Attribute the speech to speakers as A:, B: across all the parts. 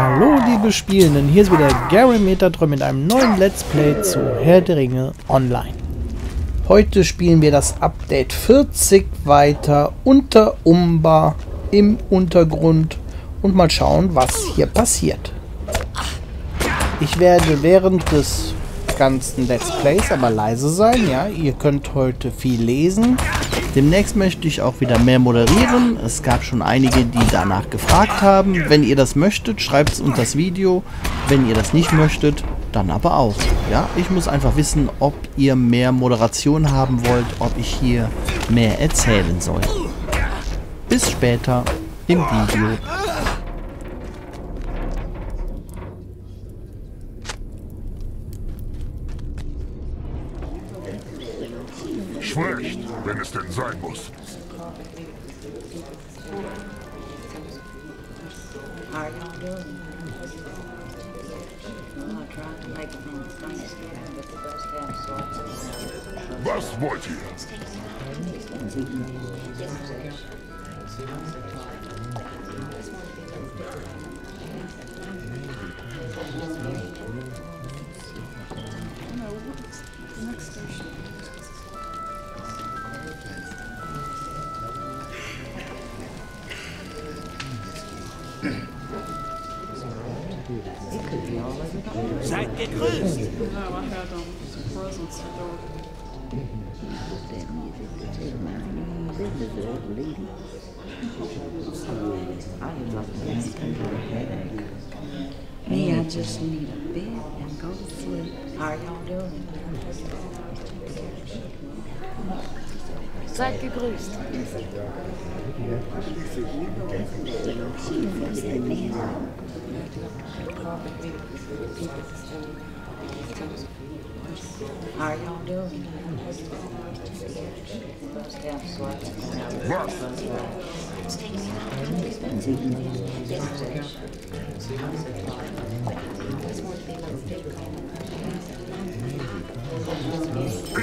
A: Hallo liebe Spielenden, hier ist wieder Gary Metatron mit einem neuen Let's Play zu Herr der Ringe Online. Heute spielen wir das Update 40 weiter unter Umba im Untergrund und mal schauen, was hier passiert. Ich werde während des ganzen Let's Plays aber leise sein, ja, ihr könnt heute viel lesen. Demnächst möchte ich auch wieder mehr moderieren. Es gab schon einige, die danach gefragt haben. Wenn ihr das möchtet, schreibt es unter das Video. Wenn ihr das nicht möchtet, dann aber auch. Ja, ich muss einfach wissen, ob ihr mehr Moderation haben wollt, ob ich hier mehr erzählen soll. Bis später im Video.
B: Es denn sein muss.
C: Gegrüßt!
D: Had um, some presents.
E: Me, I just need a bed and go to sleep. How are y'all doing? Seid gegrüßt. How are y'all doing? Got slots.
B: Was?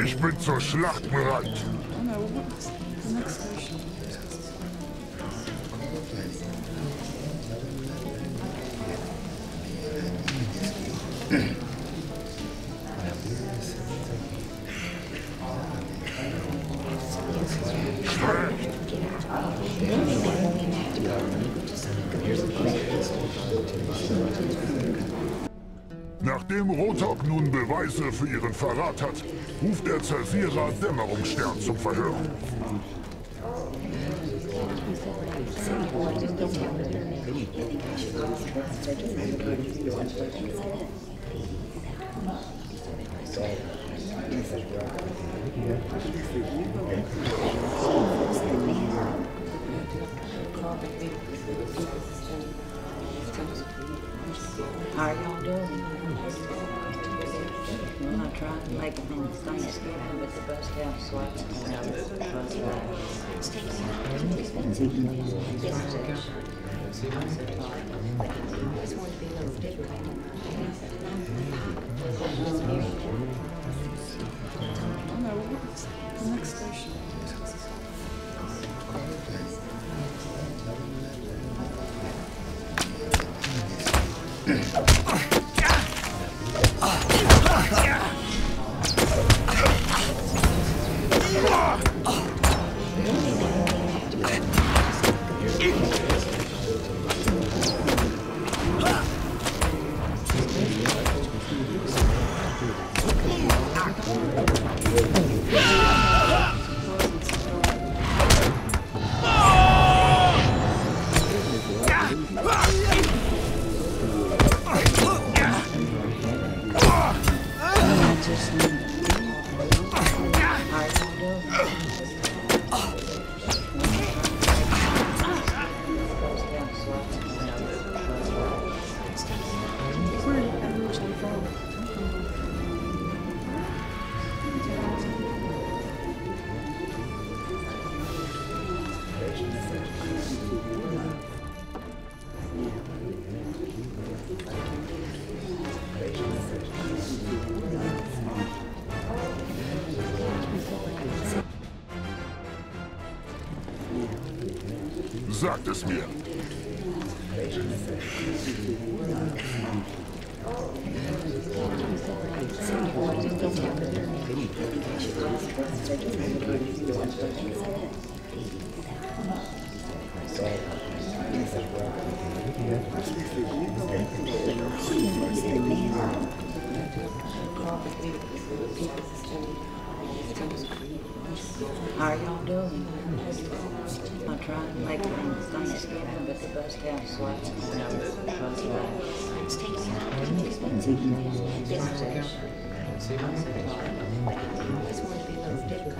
B: Ich bin zur Schlacht. Nachdem Rotok nun Beweise für ihren Verrat hat, ruft der Zersierer Dämmerungsstern zum Verhör.
E: How are y'all doing? I'm not trying to make things Thanksgiving, but the bus down
D: swaps and now the
E: bus I'm so tired. I just want to
D: be a little different. Mm-hmm.
B: Sagt es mir.
E: How are y'all doing? I'm trying to make things Thanksgiving, but the bus have slots. It's taking me out to the expensive business. Just want to be a little.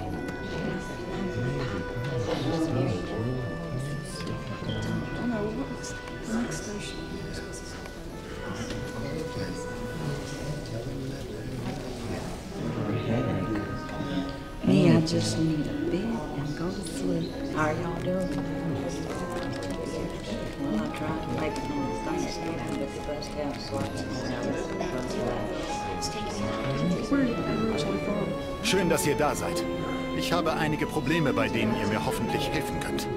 C: Schön, dass ihr da seid. Ich habe einige Probleme, bei denen ihr mir hoffentlich helfen könnt.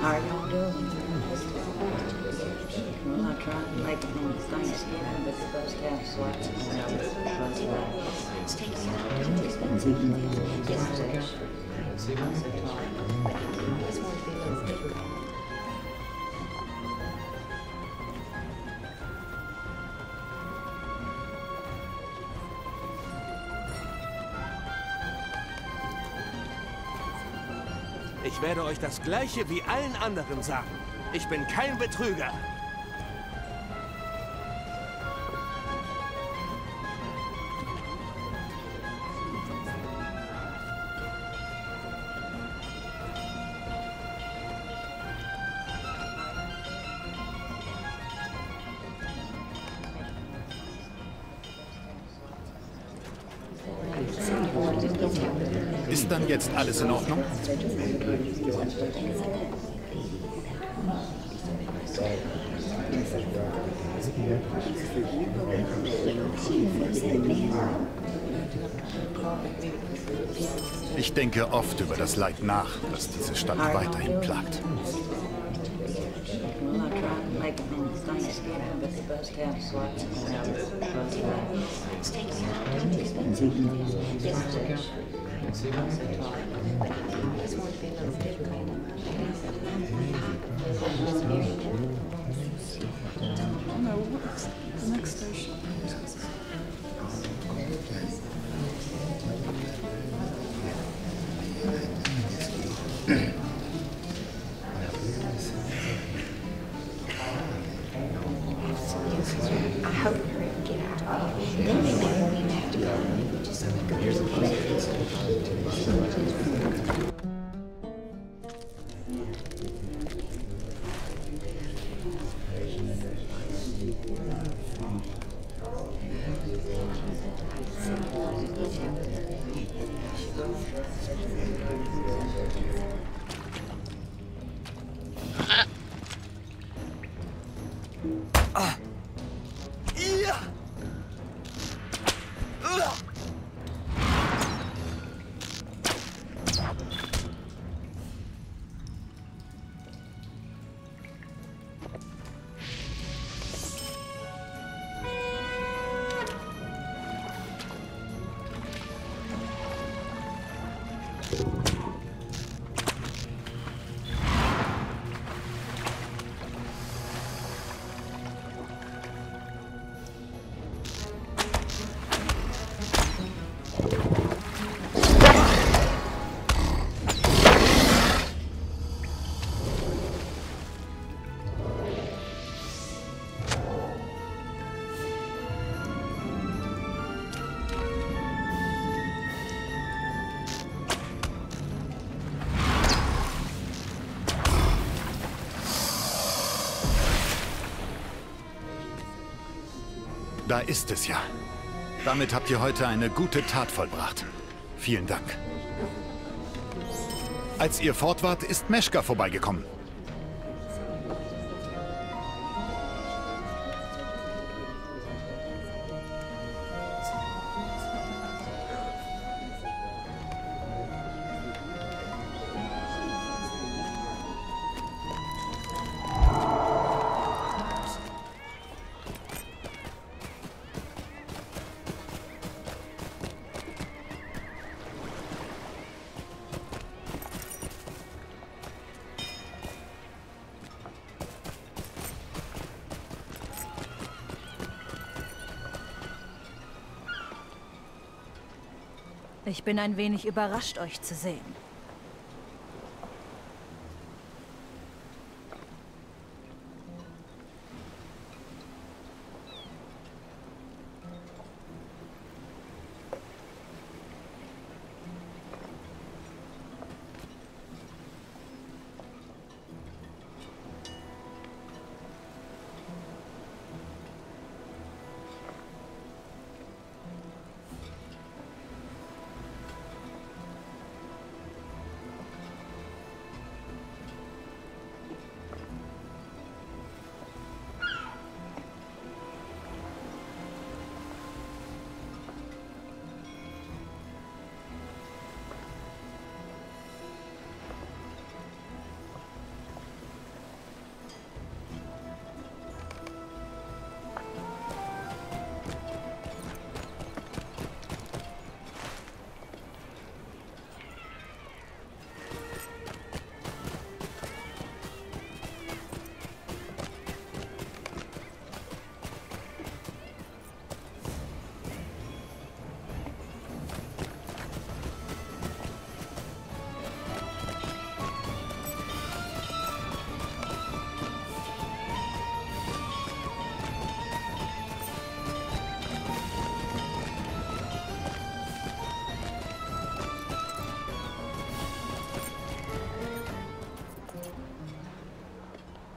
E: How are y'all doing? Well, I tried to make it on Thanksgiving, but the first supposed to have and I was supposed to It's taking out expensive. It's extra. It's extra. It's more than
F: Ich werde euch das Gleiche wie allen anderen sagen. Ich bin kein Betrüger.
C: Ist dann jetzt alles in Ordnung? Ich denke oft über das Leid nach, das diese Stadt weiterhin plagt.
D: Know, what's the next station?
C: Ist es ja. Damit habt ihr heute eine gute Tat vollbracht. Vielen Dank. Als ihr fort wart, ist Meschka vorbeigekommen.
G: Ich bin ein wenig überrascht, euch zu sehen.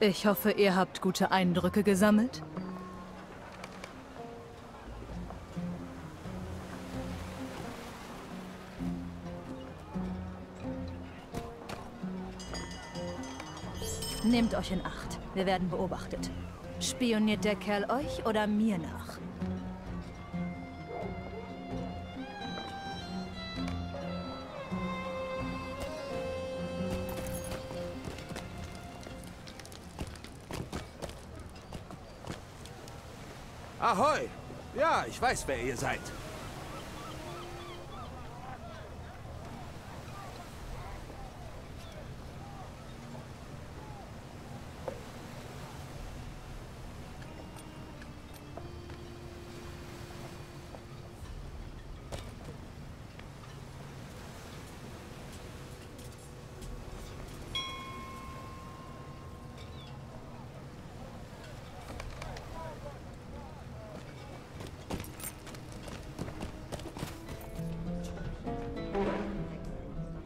G: Ich hoffe, ihr habt gute Eindrücke gesammelt. Nehmt euch in Acht. Wir werden beobachtet. Spioniert der Kerl euch oder mir nach?
F: Ahoi! Ja, ich weiß, wer ihr seid.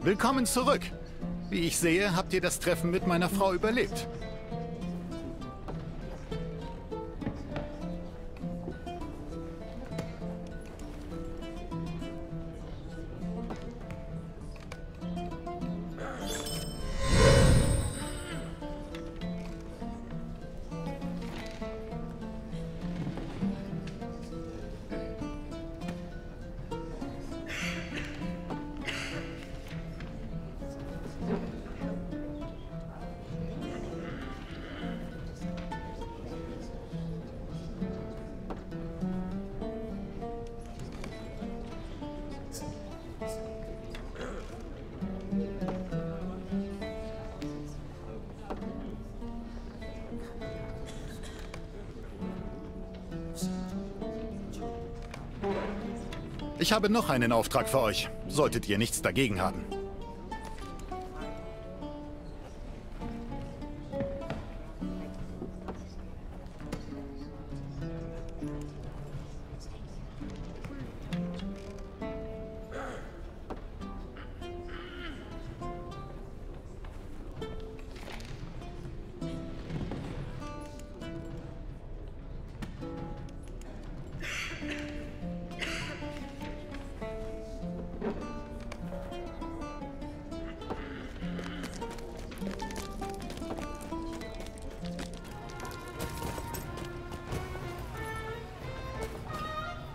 C: Willkommen zurück. Wie ich sehe, habt ihr das Treffen mit meiner Frau überlebt. Ich habe noch einen Auftrag für euch. Solltet ihr nichts dagegen haben.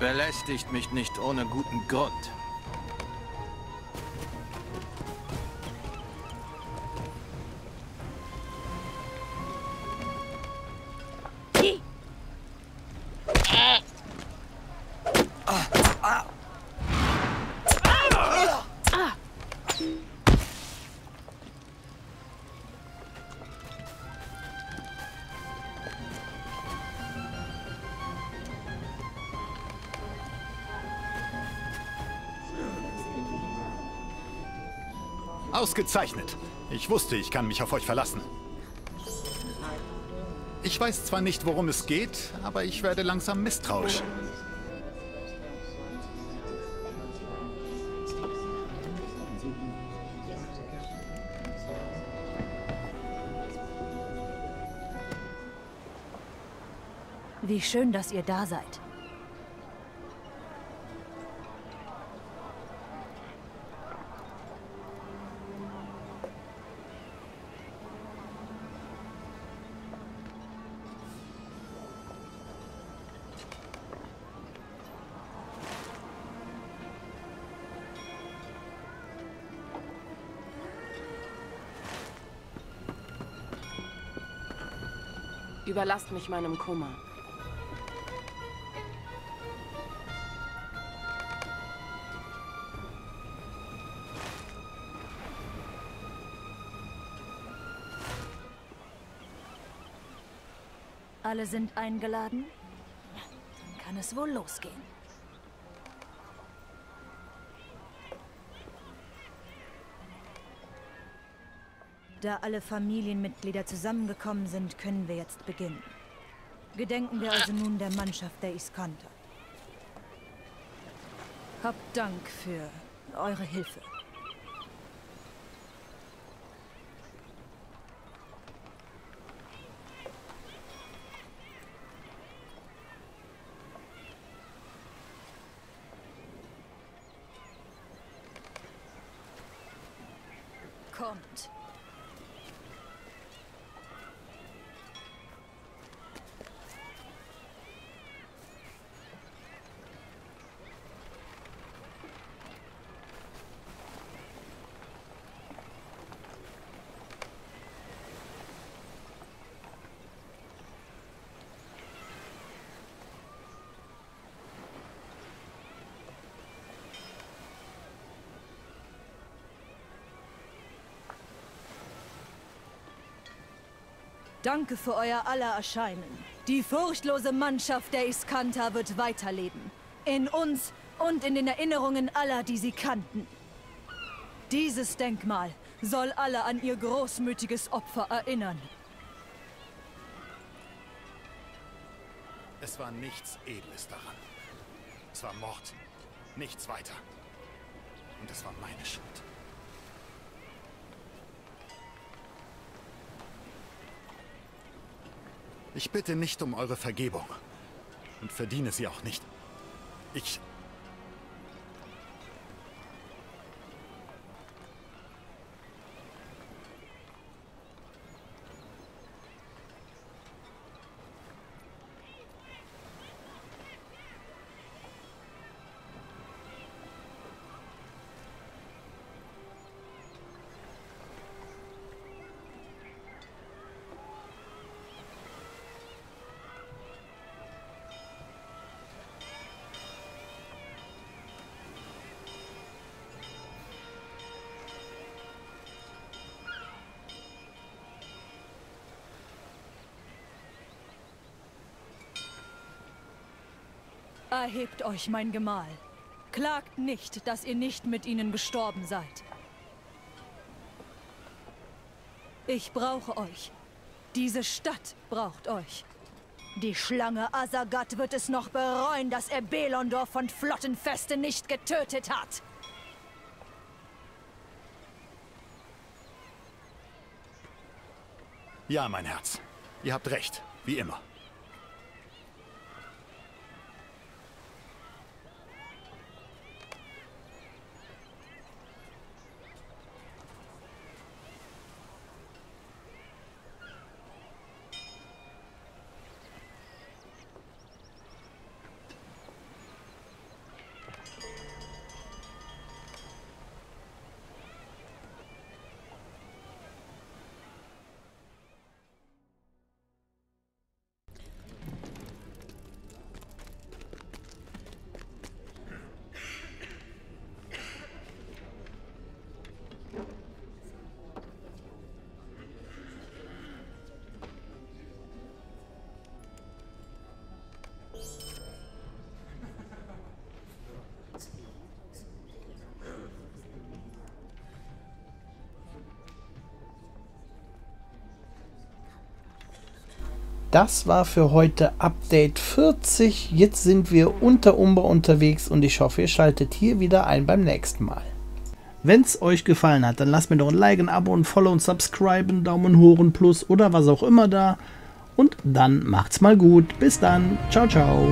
F: Belästigt mich nicht ohne guten Grund.
C: Ausgezeichnet. Ich wusste, ich kann mich auf euch verlassen. Ich weiß zwar nicht, worum es geht, aber ich werde langsam misstrauisch.
G: Wie schön, dass ihr da seid.
H: Überlasst mich meinem Kummer.
G: Alle sind eingeladen? Dann kann es wohl losgehen. Da alle Familienmitglieder zusammengekommen sind, können wir jetzt beginnen. Gedenken wir also nun der Mannschaft der Iskanta. Habt Dank für eure Hilfe. Kommt. Danke für euer aller Erscheinen. Die furchtlose Mannschaft der Iskanta wird weiterleben. In uns und in den Erinnerungen aller, die sie kannten. Dieses Denkmal soll alle an ihr großmütiges Opfer erinnern.
C: Es war nichts Edles daran. Es war Mord. Nichts weiter. Und es war meine Schuld. Ich bitte nicht um eure Vergebung. Und verdiene sie auch nicht. Ich...
G: Erhebt euch, mein Gemahl. Klagt nicht, dass ihr nicht mit ihnen gestorben seid. Ich brauche euch. Diese Stadt braucht euch. Die Schlange Asagat wird es noch bereuen, dass er Belondor von Flottenfeste nicht getötet hat.
C: Ja, mein Herz. Ihr habt recht, wie immer.
A: Das war für heute Update 40. Jetzt sind wir unter Umbra unterwegs und ich hoffe, ihr schaltet hier wieder ein beim nächsten Mal. Wenn es euch gefallen hat, dann lasst mir doch ein Like, ein Abo, ein Follow und Subscriben, Daumen hoch und Plus oder was auch immer da. Und dann macht's mal gut. Bis dann. Ciao, ciao.